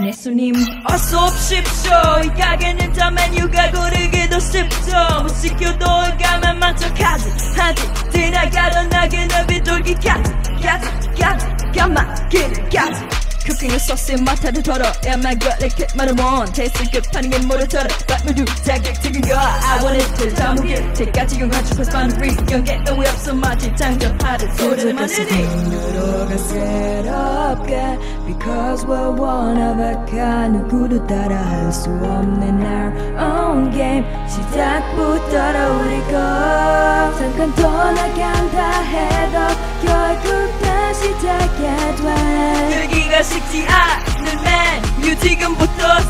내 손님. 어서 옵십시오. 이 가게는 다 메뉴가 고르기도 쉽죠. 못 시켜도 가만 만족하지. 하지. 지나가던 나그네 비둘기까지. 까지 까지. 까마귀까 지 쿠킹의 소스에 맡아도 덜어 Am I good like it 마른 원 테이스 급하는 게 모두 털어 But 모두 자격적인 거 I want it till 다 무게 때까지 영화주 패스 반 free 연계 너무 없어 마치 장전하듯 소리를 만드니 눈으로가 새롭게 Because we're one of a kind 누구도 따라할 수 없는 our own game 시작부터 우리 거 잠깐 떠나간다 해도 결국 다시 되게 돼 열기가 식지 않는 맨유 지금부터